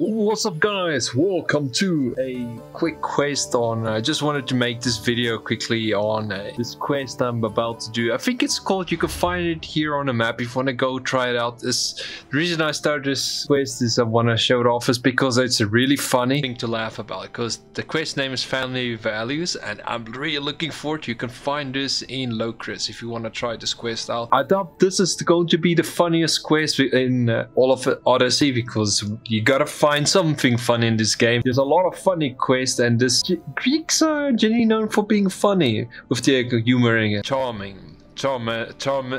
What's up guys, welcome to a quick quest on, I just wanted to make this video quickly on uh, this quest I'm about to do. I think it's called, you can find it here on the map if you want to go try it out. This, the reason I started this quest is I want to show it off is because it's a really funny thing to laugh about because the quest name is Family Values and I'm really looking forward, you can find this in Lokris if you want to try this quest out. I doubt this is going to be the funniest quest in uh, all of Odyssey because you gotta find something fun in this game. There's a lot of funny quests and this Greeks are generally known for being funny with their humor and charming. Charm, charm, uh,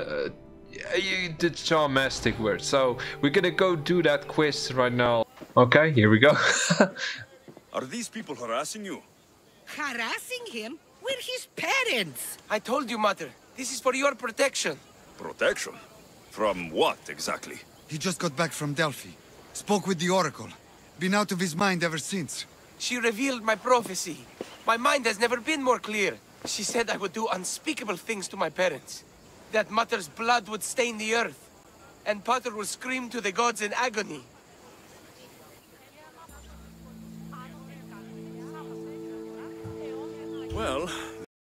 you did charmastic word. So we're gonna go do that quest right now. Okay, here we go. are these people harassing you? Harassing him? We're his parents. I told you, Mother. This is for your protection. Protection? From what, exactly? He just got back from Delphi. Spoke with the Oracle. Been out of his mind ever since. She revealed my prophecy. My mind has never been more clear. She said I would do unspeakable things to my parents. That Mother's blood would stain the earth. And Pater would scream to the gods in agony. Well,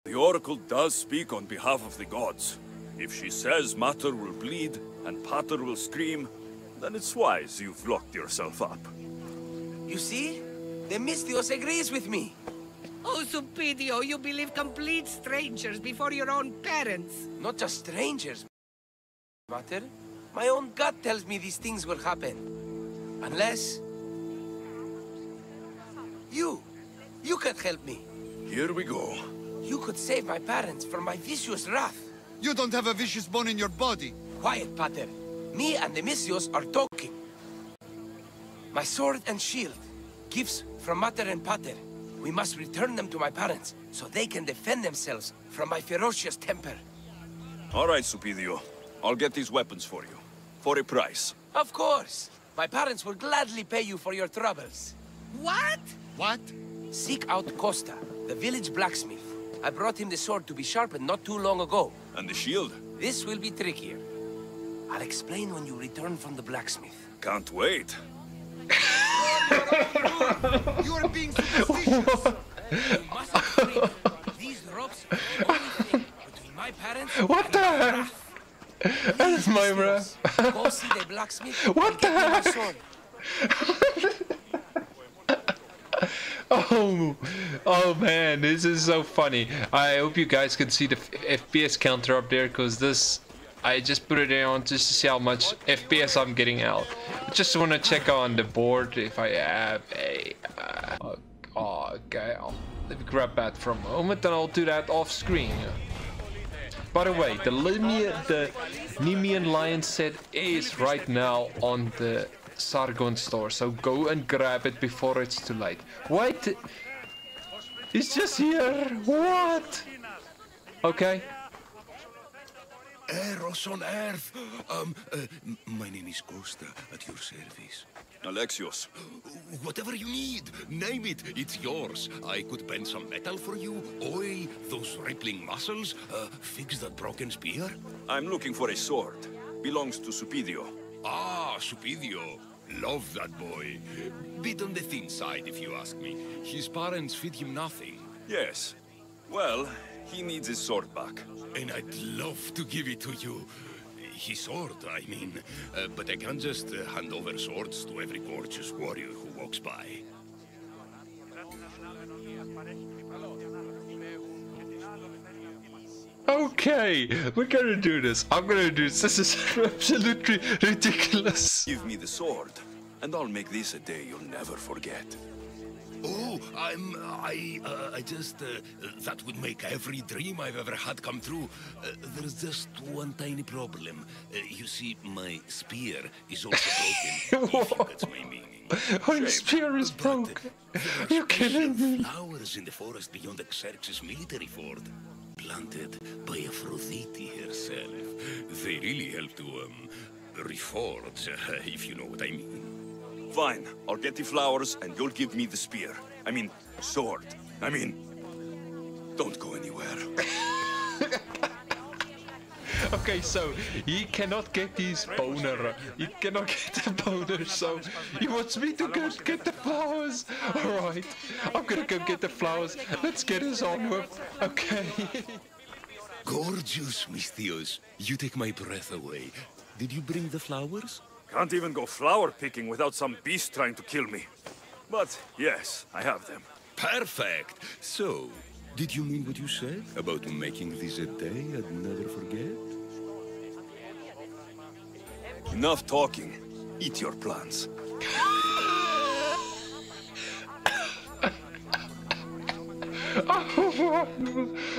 the Oracle does speak on behalf of the gods. If she says Mater will bleed and Pater will scream, then it's wise you've locked yourself up. You see? the misthios agrees with me. Oh, Supidio, you believe complete strangers before your own parents. Not just strangers, Mater. My own gut tells me these things will happen. Unless... You! You could help me. Here we go. You could save my parents from my vicious wrath. You don't have a vicious bone in your body. Quiet, Pater. Me and the misthios are talking. My sword and shield. Gifts from Mater and Pater. We must return them to my parents, so they can defend themselves from my ferocious temper. All right, Supidio. I'll get these weapons for you. For a price. Of course. My parents will gladly pay you for your troubles. What? What? Seek out Kosta, the village blacksmith. I brought him the sword to be sharpened not too long ago. And the shield? This will be trickier. I'll explain when you return from the blacksmith. Can't wait you are being superstitious. These ropes between my parents What the heck? That's my bro. Go see the blacksmith. What the heck? oh, oh man, this is so funny. I hope you guys can see the FPS counter up there because this I just put it on just to see how much FPS I'm getting out. Just want to check on the board if I have a... Uh, okay, I'll, let me grab that for a moment and I'll do that off screen. By the way, the, Limia, the Nemean Lion set is right now on the Sargon store, so go and grab it before it's too late. Wait! It's just here! What? Okay, Eros on Earth. Um, uh, my name is Kosta, at your service. Alexios. Whatever you need, name it, it's yours. I could bend some metal for you, oil those rippling muscles, uh, fix that broken spear. I'm looking for a sword. Belongs to Supidio. Ah, Supidio. Love that boy. Bit on the thin side, if you ask me. His parents feed him nothing. Yes. Well, he needs his sword back. And I'd love to give it to you. His sword, I mean. Uh, but I can't just uh, hand over swords to every gorgeous warrior who walks by. Okay, we're gonna do this. I'm gonna do this. This is absolutely ridiculous. Give me the sword, and I'll make this a day you'll never forget. Oh, I'm... I... Uh, I just... Uh, that would make every dream I've ever had come true. Uh, there's just one tiny problem. Uh, you see, my spear is also broken, if that's my meaning. My spear is broken. You're kidding me. flowers in the forest beyond Xerxes' military fort. Planted by Aphrodite herself. They really help to, um, reforge, if you know what I mean. Fine, I'll get the flowers and you'll give me the spear. I mean, sword. I mean, don't go anywhere. okay, so he cannot get his boner. He cannot get the boner, so he wants me to go get the flowers. Alright, I'm gonna go get the flowers. Let's get us on with. Okay. Gorgeous, Misthios. You take my breath away. Did you bring the flowers? Can't even go flower picking without some beast trying to kill me. But yes, I have them. Perfect. So, did you mean what you said about making this a day I'd never forget? Enough talking. Eat your plants.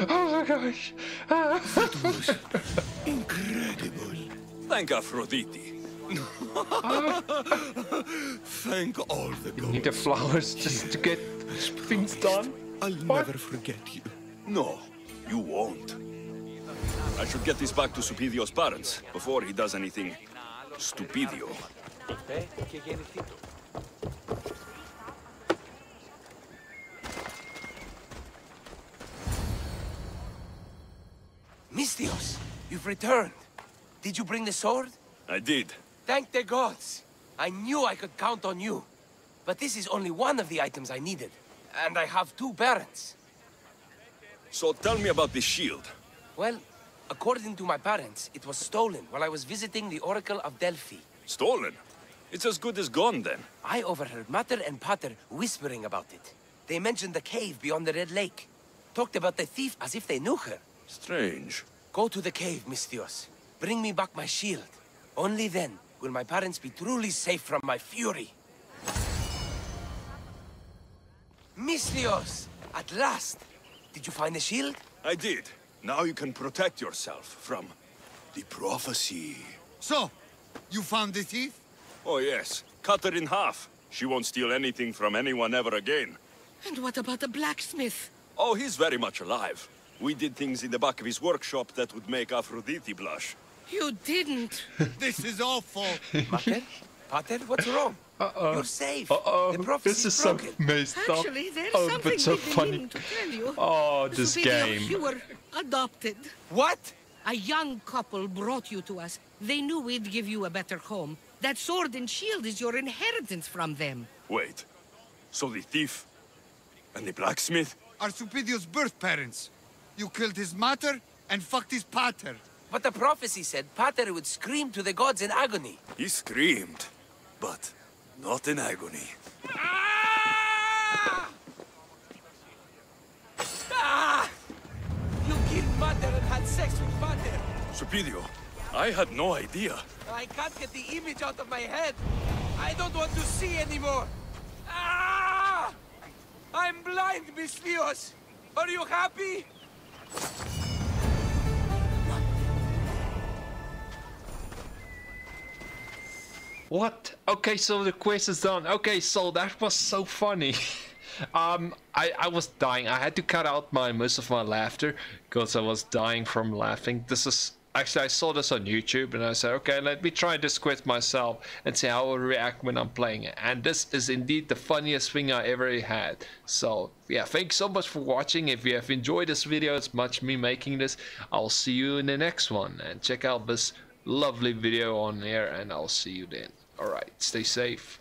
oh my gosh. That was incredible. Thank Aphrodite. Thank all the Need the flowers just to get things done. I'll What? never forget you. No, you won't. I should get this back to Supidio's parents before he does anything stupidio. Misthios, you've returned. Did you bring the sword? I did. Thank the gods. I knew I could count on you. But this is only one of the items I needed. And I have two parents. So tell me about this shield. Well, according to my parents, it was stolen while I was visiting the Oracle of Delphi. Stolen? It's as good as gone then. I overheard Mater and Pater whispering about it. They mentioned the cave beyond the Red Lake. Talked about the thief as if they knew her. Strange. Go to the cave, Misthios. Bring me back my shield. Only then will my parents be truly safe from my fury. Misthios! At last! Did you find the shield? I did. Now you can protect yourself from the prophecy. So, you found the thief? Oh yes, cut her in half. She won't steal anything from anyone ever again. And what about the blacksmith? Oh, he's very much alive. We did things in the back of his workshop that would make Aphrodite blush. You didn't. This is awful. Pater? Pater, what's wrong? Uh-oh. You're safe. Uh-oh. The prophecy This is so broken. messed up. Actually, there's oh, something but so we've been funny. meaning to tell you. Oh, this Superior, game. You were adopted. What? A young couple brought you to us. They knew we'd give you a better home. That sword and shield is your inheritance from them. Wait, so the thief and the blacksmith? Are Supidio's birth parents. You killed his mater and fucked his pater. But the prophecy said Pater would scream to the gods in agony. He screamed, but not in agony. Ah! Ah! You killed Pater and had sex with Pater. Supidio, I had no idea. I can't get the image out of my head. I don't want to see anymore. Ah! I'm blind, Misthios. Are you happy? What? Okay, so the quest is done. Okay, so that was so funny. um, I, I was dying. I had to cut out my most of my laughter because I was dying from laughing. This is actually I saw this on YouTube and I said, okay, let me try this quest myself and see how I will react when I'm playing it. And this is indeed the funniest thing I ever had. So yeah, thanks so much for watching. If you have enjoyed this video, as much me making this. I'll see you in the next one and check out this lovely video on there and I'll see you then. Alright, stay safe.